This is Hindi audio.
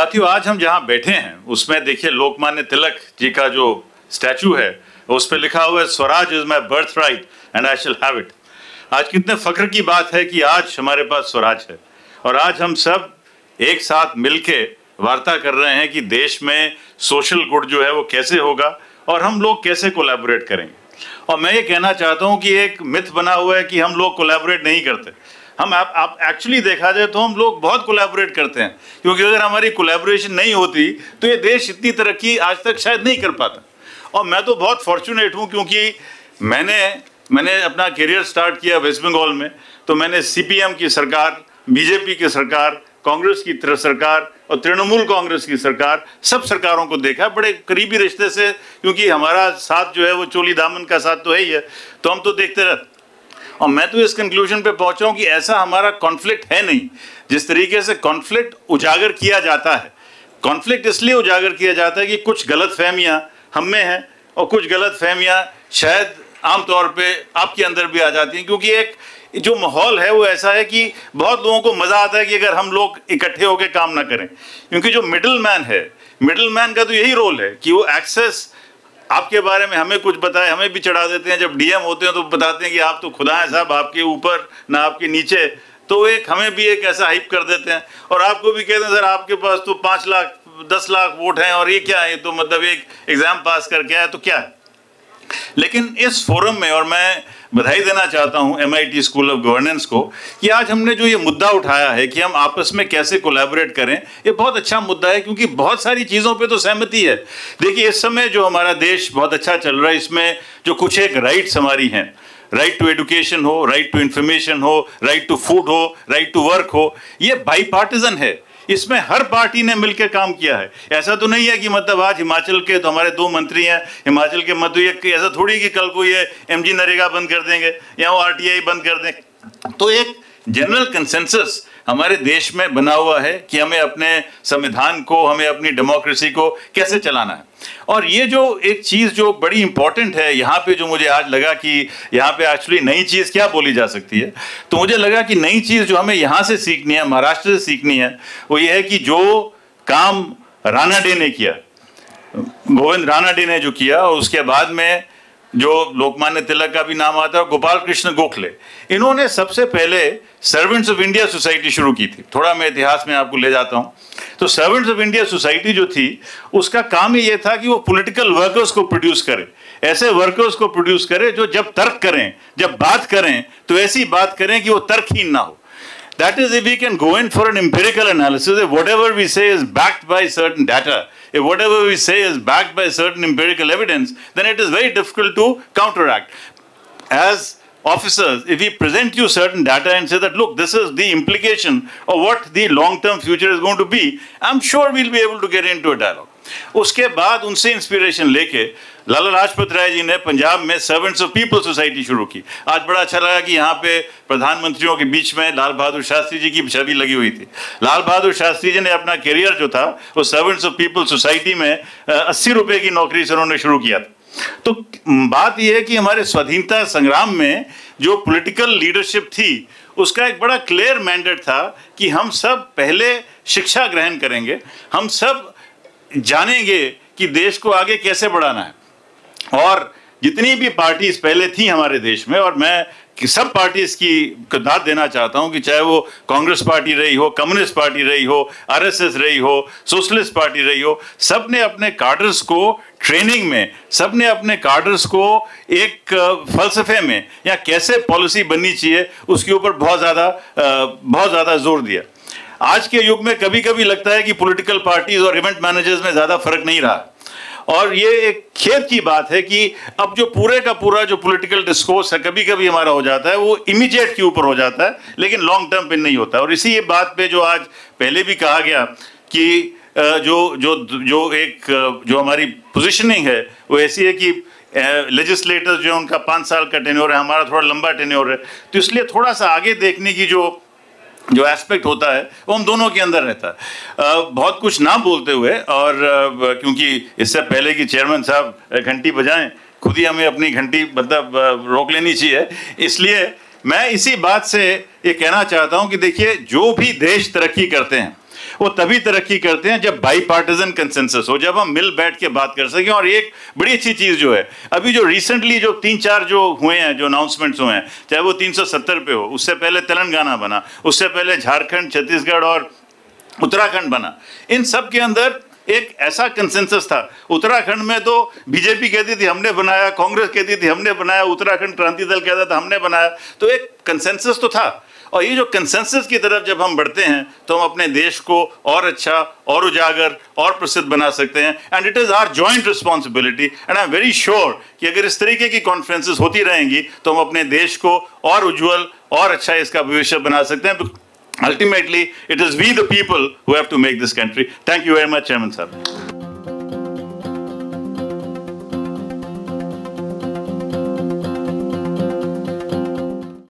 साथियों, आज हम जहाँ बैठे हैं, उसमें देखिए लोकमान्य तिलक जी का जो स्टैचू है, उस पर लिखा हुआ है, Swaraj is my birth right and I shall have it. आज कितने फख्र की बात है कि आज हमारे पास स्वराज है और आज हम सब एक साथ मिलके वार्ता कर रहे हैं कि देश में सोशल गुड जो है वो कैसे होगा और हम लोग कैसे कोलैबोरेट करेंगे। और मैं ये कहना चाहता हूँ कि एक मिथ बना हुआ है कि हम लोग कोलैबोरेट नहीं करते। हम आप, आप एक्चुअली देखा जाए तो हम लोग बहुत कोलैबोरेट करते हैं क्योंकि अगर हमारी कोलैबोरेशन नहीं होती तो ये देश इतनी तरक्की आज तक शायद नहीं कर पाता। और मैं तो बहुत फॉर्चुनेट हूँ क्योंकि मैंने मैंने अपना करियर स्टार्ट किया वेस्ट बंगाल में तो मैंने सीपीएम की सरकार बीजेपी की सरकार कांग्रेस की सरकार और तृणमूल कांग्रेस की सरकार, सब सरकारों को देखा बड़े करीबी रिश्ते से, क्योंकि हमारा साथ जो है वो चोली दामन का साथ तो है ही है। तो हम तो देखते रहते और मैं तो इस कंक्लूजन पे पहुँचा हूँ कि ऐसा हमारा कॉन्फ्लिक्ट है नहीं, जिस तरीके से कॉन्फ्लिक्ट उजागर किया जाता है। कॉन्फ्लिक्ट इसलिए उजागर किया जाता है कि कुछ गलत फहमियाँ हम में हैं और कुछ गलत फहमियाँ शायद आमतौर पर आपके अंदर भी आ जाती हैं, क्योंकि एक जो माहौल है वो ऐसा है कि बहुत लोगों को मज़ा आता है कि अगर हम लोग इकट्ठे होकर काम ना करें। क्योंकि जो मिडिल मैन है मिडिल मैन का तो यही रोल है कि वो एक्सेस आपके बारे में हमें कुछ बताए, हमें भी चढ़ा देते हैं। जब डीएम होते हैं तो बताते हैं कि आप तो खुदा हैं साहब, आपके ऊपर ना आपके नीचे। तो एक हमें भी एक ऐसा हाइप कर देते हैं। और आपको भी कहते हैं, सर, आपके पास तो पाँच लाख, दस लाख वोट हैं और ये क्या है? तो मतलब एक एग्ज़ाम पास करके आया तो क्या है? लेकिन इस फोरम में, और मैं बधाई देना चाहता हूँ एमआईटी स्कूल ऑफ़ गवर्नेंस को, कि आज हमने जो ये मुद्दा उठाया है कि हम आपस में कैसे कोलैबोरेट करें, ये बहुत अच्छा मुद्दा है, क्योंकि बहुत सारी चीज़ों पे तो सहमति है। देखिए, इस समय जो हमारा देश बहुत अच्छा चल रहा है, इसमें जो कुछ एक राइट्स हमारी हैं। राइट टू एजुकेशन हो राइट टू इंफॉर्मेशन हो राइट टू फ़ूड हो राइट टू वर्क हो, ये बाई है। इसमें हर पार्टी ने मिलकर काम किया है। ऐसा तो नहीं है कि मतलब आज हिमाचल के तो हमारे दो मंत्री हैं, हिमाचल के मध्य ये ऐसा थोड़ी कि कल को ये एम नरेगा बंद कर देंगे या वो आरटीआई बंद कर देंगे तो एक जनरल कंसेंसस हमारे देश में बना हुआ है कि हमें अपने संविधान को, हमें अपनी डेमोक्रेसी को कैसे चलाना है। और ये जो एक चीज़ जो बड़ी इंपॉर्टेंट है, यहाँ पे जो मुझे आज लगा कि यहाँ पे एक्चुअली नई चीज़ क्या बोली जा सकती है तो मुझे लगा कि नई चीज़ जो हमें यहाँ से सीखनी है, महाराष्ट्र से सीखनी है, वो ये है कि जो काम राना डे ने किया, गोविंद राना डे ने जो किया और उसके बाद में जो लोकमान्य तिलक का भी नाम आता है गोपाल कृष्ण गोखले। इन्होंने सबसे पहले सर्वेंट्स ऑफ़ इंडिया सोसाइटी शुरू की थी। थोड़ा मैं इतिहास में आपको ले जाता हूँ। तो सर्वेंट्स ऑफ़ इंडिया सोसाइटी जो थी, उसका काम ही ये था कि वो पॉलिटिकल वर्कर्स को प्रोड्यूस करे। ऐसे वर्कर्स को प्रोड्यूस करे जो जब तर्क करें, जब बात करें तो ऐसी बात करें कि वो तर्कहीन ना हो। That is, if we can go in for an empirical analysis, if whatever we say is backed by certain data, if whatever we say is backed by certain empirical evidence, then it is very difficult to counteract. As officers, if we present you certain data and say that, look, this is the implication of what the long-term future is going to be, I'm sure we'll be able to get into a dialogue. उसके बाद उनसे इंस्पिरेशन लेके लाला लाजपत राय जी ने पंजाब में सर्वेंट्स ऑफ़ पीपल सोसाइटी शुरू की। आज बड़ा अच्छा लगा कि यहाँ पे प्रधानमंत्रियों के बीच में लाल बहादुर शास्त्री जी की छवि लगी हुई थी। लाल बहादुर शास्त्री जी ने अपना करियर जो था, वो सर्वेंट्स ऑफ़ पीपल सोसाइटी में अस्सी रुपए की नौकरी से उन्होंने शुरू किया था। तो बात यह है कि हमारे स्वाधीनता संग्राम में जो पॉलिटिकल लीडरशिप थी, उसका एक बड़ा क्लियर मैंडेट था कि हम सब पहले शिक्षा ग्रहण करेंगे, हम सब जानेंगे कि देश को आगे कैसे बढ़ाना है। और जितनी भी पार्टीज़ पहले थी हमारे देश में, और मैं कि सब पार्टीज़ की दाद देना चाहता हूँ कि चाहे वो कांग्रेस पार्टी रही हो, कम्युनिस्ट पार्टी रही हो, आरएसएस रही हो, सोशलिस्ट पार्टी रही हो सबने अपने कार्डर्स को ट्रेनिंग में सबने अपने कार्डर्स को एक फलसफे में, या कैसे पॉलिसी बननी चाहिए, उसके ऊपर बहुत ज़्यादा बहुत ज़्यादा ज़ोर दिया। आज के युग में कभी कभी लगता है कि पॉलिटिकल पार्टीज़ और इवेंट मैनेजर्स में ज़्यादा फ़र्क नहीं रहा। और ये एक खेत की बात है कि अब जो पूरे का पूरा जो पॉलिटिकल डिस्कोर्स है कभी कभी हमारा हो जाता है, वो इमीडिएट के ऊपर हो जाता है, लेकिन लॉन्ग टर्म पे नहीं होता और इसी ये बात पे जो आज पहले भी कहा गया कि जो जो जो एक, जो हमारी पोजिशनिंग है, वो ऐसी है कि लेजिस्लेटर्स जो है, उनका पाँच साल का टेन्योर है, हमारा थोड़ा लंबा टेन्योर है। तो इसलिए थोड़ा सा आगे देखने की जो जो एस्पेक्ट होता है, वो हम दोनों के अंदर रहता है। बहुत कुछ ना बोलते हुए और क्योंकि इससे पहले कि चेयरमैन साहब घंटी बजाएँ, खुद ही हमें अपनी घंटी मतलब रोक लेनी चाहिए। इसलिए मैं इसी बात से ये कहना चाहता हूँ कि देखिए, जो भी देश तरक्की करते हैं वो तभी तरक्की करते हैं जब बाई पार्टिजन कंसेंसस हो, जब हम मिल बैठ के बात कर सकें। और एक बड़ी अच्छी चीज़ जो है, अभी जो रिसेंटली जो तीन चार जो हुए हैं, जो अनाउंसमेंट्स हुए हैं, चाहे वो 370 पे हो, उससे पहले तेलंगाना बना, उससे पहले झारखंड, छत्तीसगढ़ और उत्तराखंड बना, इन सब के अंदर एक ऐसा कंसेंसस था। उत्तराखंड में तो बीजेपी कहती थी, हमने बनाया, कांग्रेस कहती थी, हमने बनाया, उत्तराखंड क्रांति दल कहता था, हमने बनाया तो एक कंसेंसस तो था। और ये जो कंसेंसस की तरफ़ जब हम बढ़ते हैं तो हम अपने देश को और अच्छा और उजागर, और प्रसिद्ध बना सकते हैं। And it is our joint responsibility and I am very sure कि अगर इस तरीके की कॉन्फ्रेंसेस होती रहेंगी तो हम अपने देश को और उज्जवल, और अच्छा इसका भविष्य बना सकते हैं। Ultimately, it is we the people who have to make this country. Thank you very much, chairman sir